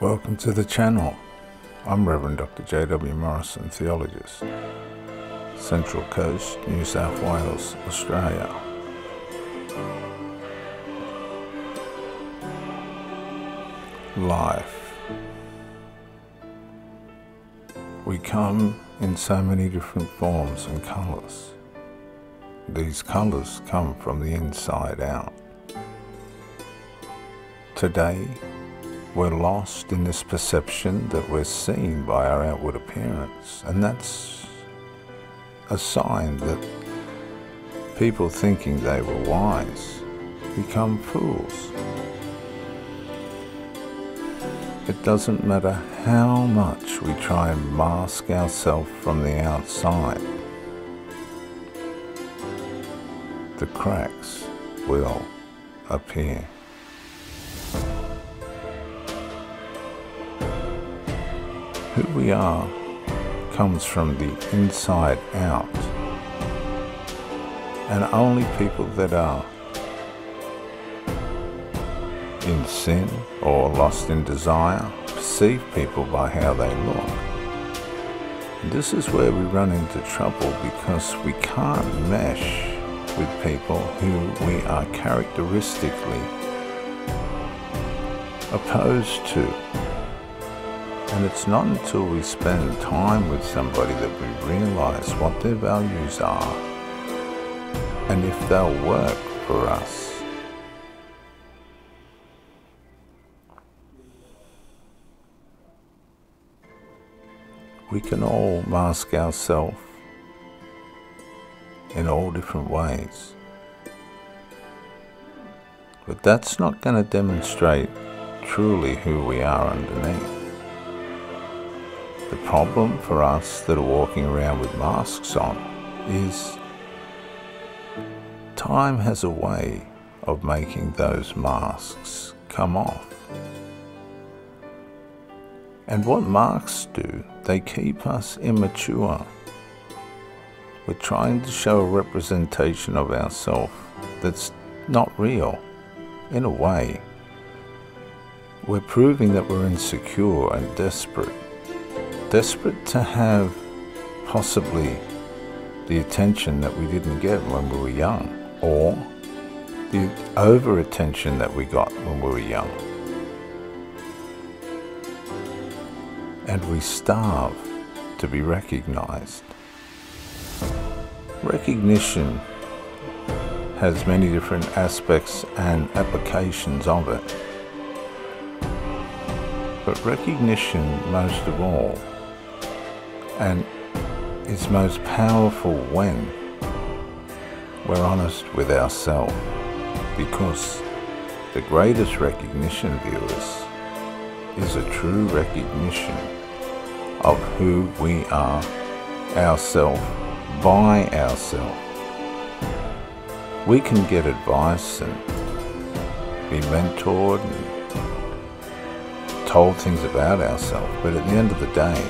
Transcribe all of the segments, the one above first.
Welcome to the channel. I'm Reverend Dr. J.W. Morrison, theologist, Central Coast, New South Wales, Australia. Life. We come in so many different forms and colours. These colours come from the inside out. Today, we're lost in this perception that we're seen by our outward appearance, and that's a sign that people thinking they were wise become fools. It doesn't matter how much we try and mask ourselves from the outside, cracks will appear. Who we are comes from the inside out. And only people that are in sin or lost in desire perceive people by how they look. This is where we run into trouble because we can't mesh with people who we are characteristically opposed to. And it's not until we spend time with somebody that we realize what their values are and if they'll work for us. We can all mask ourselves in all different ways. But that's not going to demonstrate truly who we are underneath. The problem for us that are walking around with masks on is time has a way of making those masks come off. And what masks do, they keep us immature. We're trying to show a representation of ourselves that's not real, in a way. We're proving that we're insecure and desperate desperate to have possibly the attention that we didn't get when we were young, or the over attention that we got when we were young. And we starve to be recognized. Recognition has many different aspects and applications of it. But recognition, most of all, and it's most powerful when we're honest with ourselves because the greatest recognition, viewers, is a true recognition of who we are ourselves by ourselves. We can get advice and be mentored and told things about ourselves, but at the end of the day,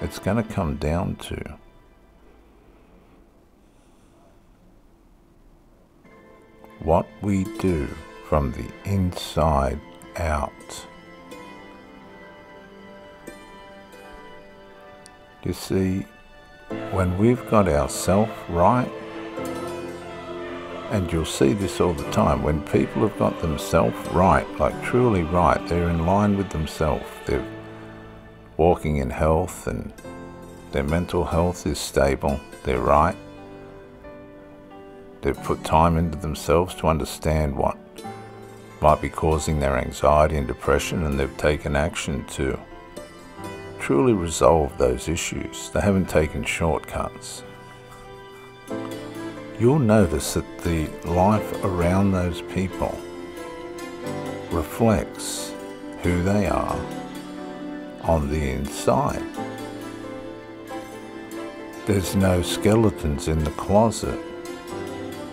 it's going to come down to what we do from the inside out. You see, when we've got ourself right, and you'll see this all the time, when people have got themselves right, like truly right, they're in line with themselves, they're walking in health and their mental health is stable, they're right. They've put time into themselves to understand what might be causing their anxiety and depression, and they've taken action to truly resolve those issues. They haven't taken shortcuts. You'll notice that the life around those people reflects who they are on the inside. There's no skeletons in the closet.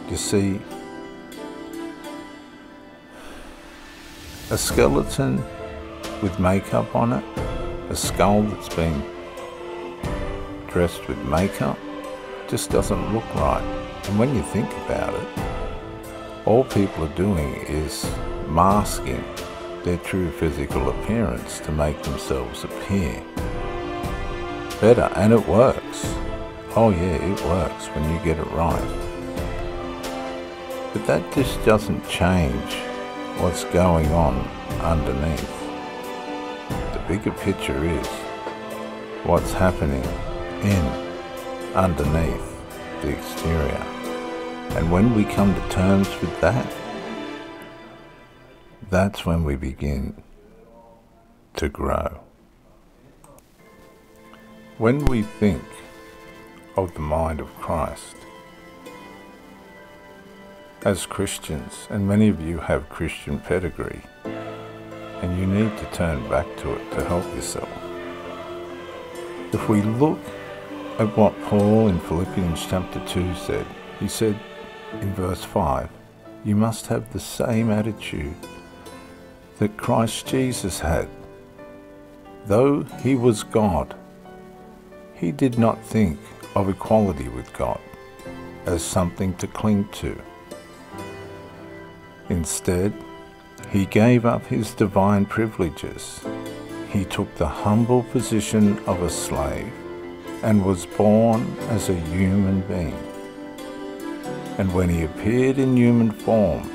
You see, a skeleton with makeup on it, a skull that's been dressed with makeup, just doesn't look right. And when you think about it, all people are doing is masking their true physical appearance to make themselves appear better. And it works. Oh, yeah, it works when you get it right. But that just doesn't change what's going on underneath. The bigger picture is what's happening in underneath the exterior. And when we come to terms with that, that's when we begin to grow. When we think of the mind of Christ, as Christians, and many of you have Christian pedigree, and you need to turn back to it to help yourself. If we look at what Paul in Philippians chapter 2 said, he said in verse 5, You must have the same attitude that Christ Jesus had. Though he was God, he did not think of equality with God as something to cling to. Instead, he gave up his divine privileges. He took the humble position of a slave and was born as a human being. And when he appeared in human form,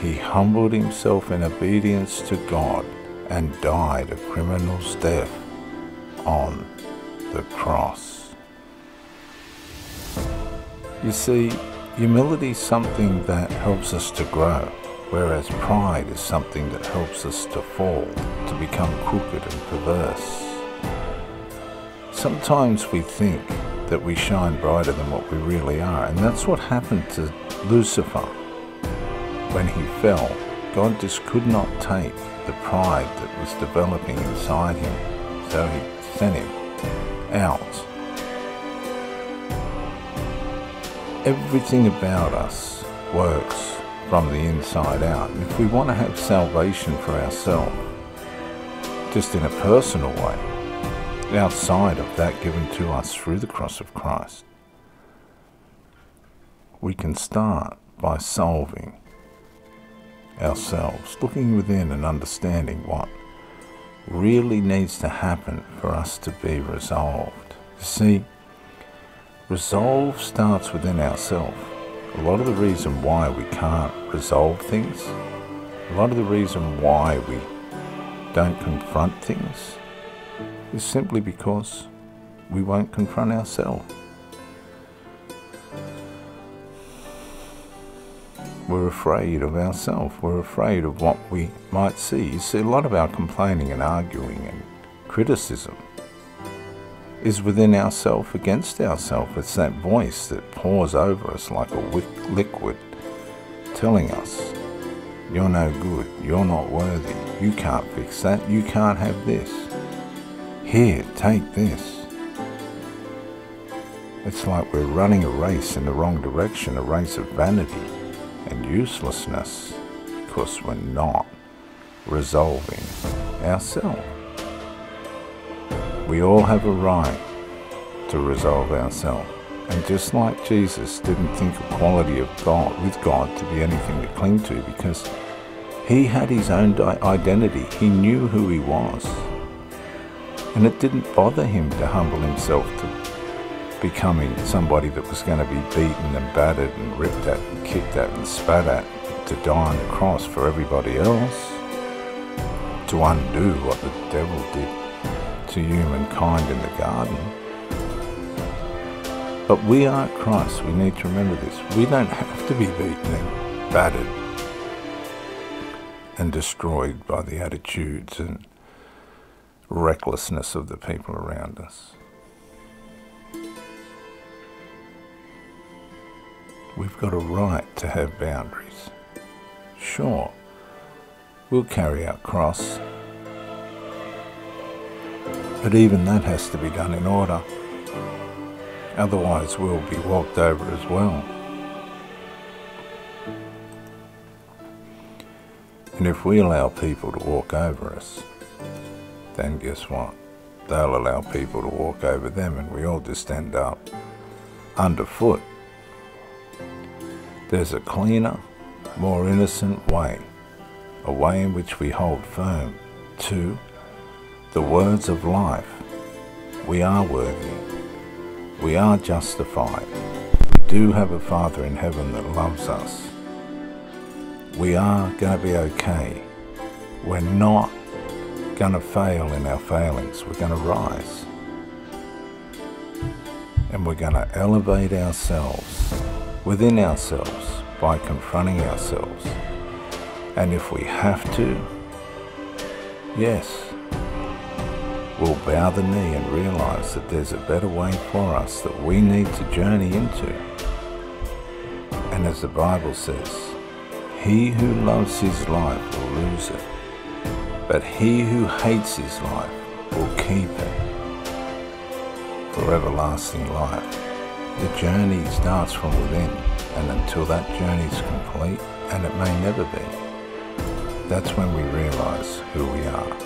he humbled himself in obedience to God and died a criminal's death on the cross. You see, humility is something that helps us to grow, whereas pride is something that helps us to fall, to become crooked and perverse. Sometimes we think that we shine brighter than what we really are, and that's what happened to Lucifer when he fell, God just could not take the pride that was developing inside him, so he sent him out. Everything about us works from the inside out. If we want to have salvation for ourselves, just in a personal way, outside of that given to us through the cross of Christ, we can start by solving ourselves, looking within and understanding what really needs to happen for us to be resolved. You see, resolve starts within ourselves. A lot of the reason why we can't resolve things, a lot of the reason why we don't confront things, is simply because we won't confront ourselves. we're afraid of ourselves. We're afraid of what we might see. You see, a lot of our complaining and arguing and criticism is within ourself against ourself. It's that voice that pours over us like a liquid, telling us, You're no good, you're not worthy, you can't fix that, you can't have this. Here, take this. It's like we're running a race in the wrong direction, a race of vanity and uselessness because we're not resolving ourselves. We all have a right to resolve ourselves. And just like Jesus didn't think equality of God with God to be anything to cling to because he had his own identity. He knew who he was. And it didn't bother him to humble himself to becoming somebody that was going to be beaten and battered and ripped at and kicked at and spat at to die on the cross for everybody else, to undo what the devil did to humankind in the garden. But we are Christ. We need to remember this. We don't have to be beaten and battered and destroyed by the attitudes and recklessness of the people around us. We've got a right to have boundaries. Sure, we'll carry our cross, but even that has to be done in order. Otherwise, we'll be walked over as well. And if we allow people to walk over us, then guess what? They'll allow people to walk over them, and we all just end up underfoot there's a cleaner more innocent way, a way in which we hold firm to the words of life. We are worthy. We are justified. We do have a Father in heaven that loves us. We are going to be okay. We're not going to fail in our failings. We're going to rise. And we're going to elevate ourselves within ourselves by confronting ourselves. And if we have to, yes, we'll bow the knee and realize that there's a better way for us that we need to journey into. And as the Bible says, he who loves his life will lose it, but he who hates his life will keep it for everlasting life. The journey starts from within, and until that journey is complete, and it may never be, that's when we realize who we are.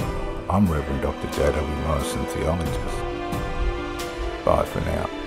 I'm Reverend Dr. J.W. Morrison, theologist. Bye for now.